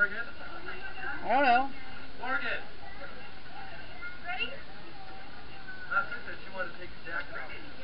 Morgan? I don't know. Morgan! Ready? Last week that she wanted to take her jacket off.